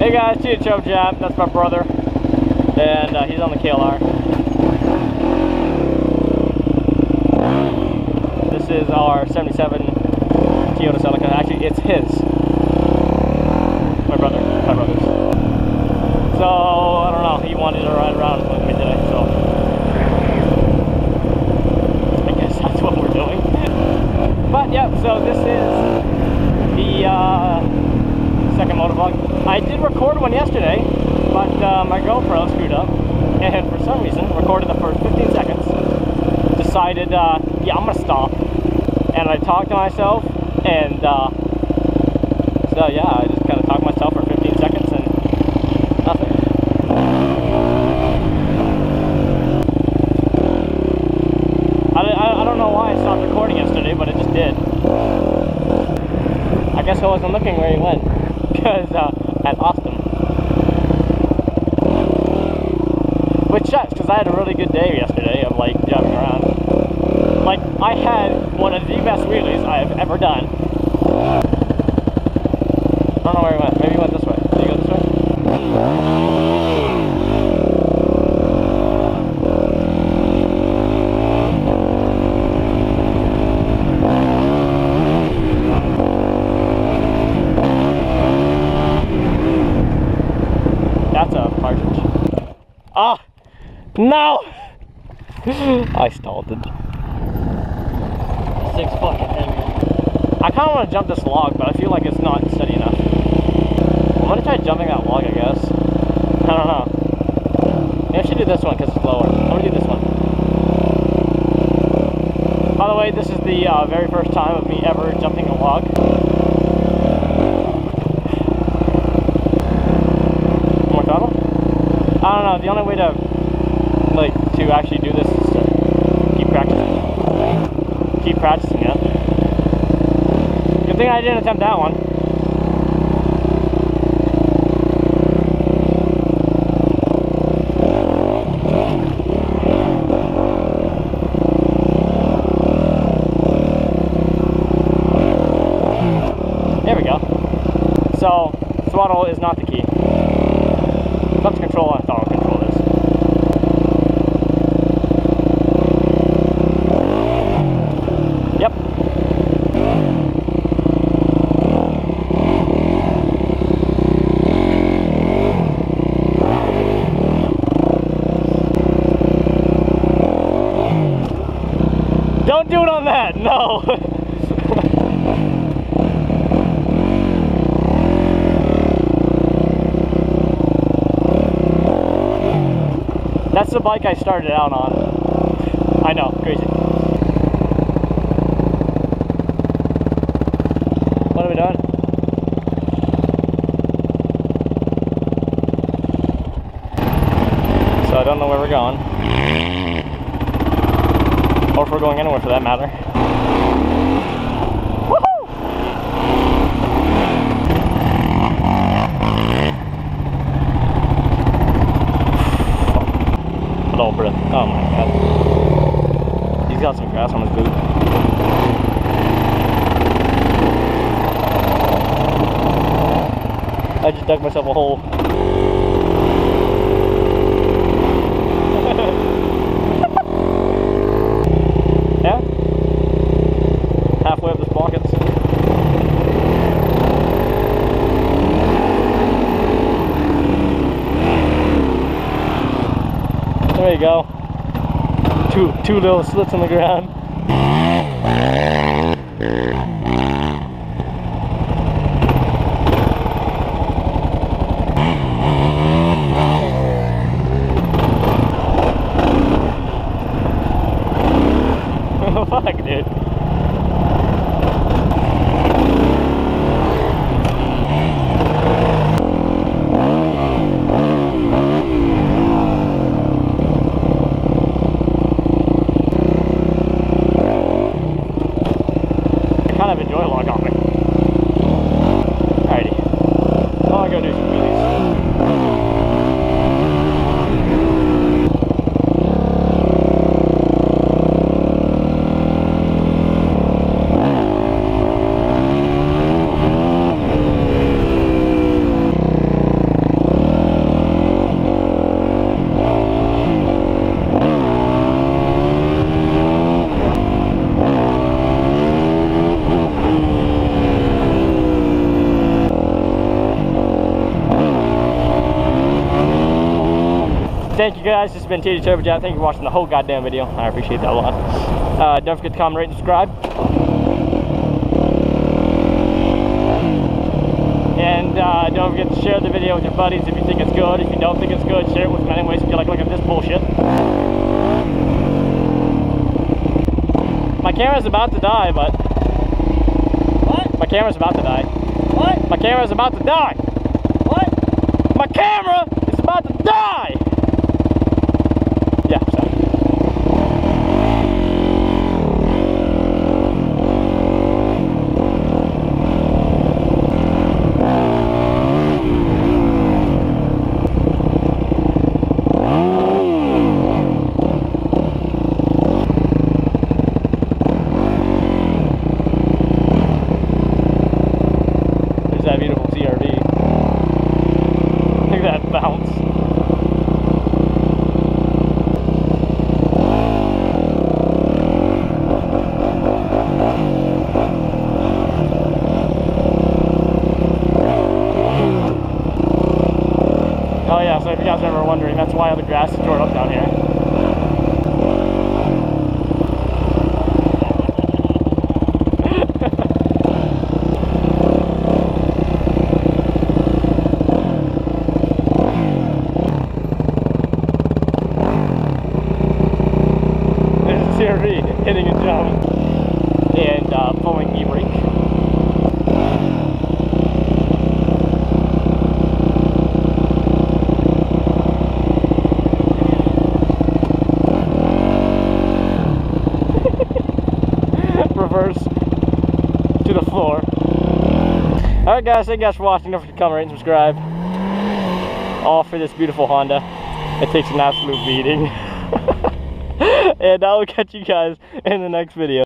Hey guys, Cheetah Chow Jam. That's my brother. And uh, he's on the KLR. This is our 77 Toyota Celica. Actually, it's his. My brother. My brother's. So, I don't know. He wanted to ride around with me today, so. I guess that's what we're doing. But, yeah, so this is the uh, I did record one yesterday, but uh, my GoPro screwed up, and for some reason recorded the first 15 seconds. Decided, uh, yeah, I'm gonna stop, and I talked to myself, and uh, so yeah, I just kind of talked to myself for 15 seconds and nothing. I, I, I don't know why I stopped recording yesterday, but it just did. I guess I wasn't looking where he went because uh, at Austin. Which sucks because I had a really good day yesterday of like driving around. Like I had one of the best wheelies I have ever done. I don't know where he went. Maybe he went this way. Did he go this way? That's a partridge. Ah! No! I stalled it. Six fucking heavy. I kind of want to jump this log, but I feel like it's not steady enough. I'm gonna try jumping that log, I guess. I don't know. Maybe I should do this one because it's lower. I'm gonna do this one. By the way, this is the uh, very first time of me ever jumping a log. More throttle? I don't know. The only way to to actually do this is to keep practicing. Keep practicing yeah. Good thing I didn't attempt that one. There we go. So, throttle is not the key. Clutch control and throttle control is. Yep. Don't do it on that, no. That's the bike I started out on. I know, crazy. What are we doing? So I don't know where we're going. Or if we're going anywhere for that matter. Woohoo! Hello, breath. Oh my god. He's got some grass on his boot. I just dug myself a hole. yeah? Halfway up. There you go. Two two little slits in the ground. Fuck, dude. Thank you guys. This has been TJ Turbojap. Thank you for watching the whole goddamn video. I appreciate that a lot. Uh, don't forget to comment, rate, and subscribe. And uh, don't forget to share the video with your buddies if you think it's good. If you don't think it's good, share it with them anyways if you like looking at this bullshit. My camera's about to die, but... What? My camera's about to die. What? My camera's about to die! What? My camera is about to die! Yeah, so. There's that beautiful CRV. Look at that bounce. Oh yeah, so if you guys are ever wondering, that's why all the grass is torn up down here. There's a CRV hitting a jump and uh, pulling e-brake. Reverse to the floor. Alright guys, thank you guys for watching. Don't forget to comment, rate, and subscribe. All for this beautiful Honda. It takes an absolute beating. and I will catch you guys in the next video.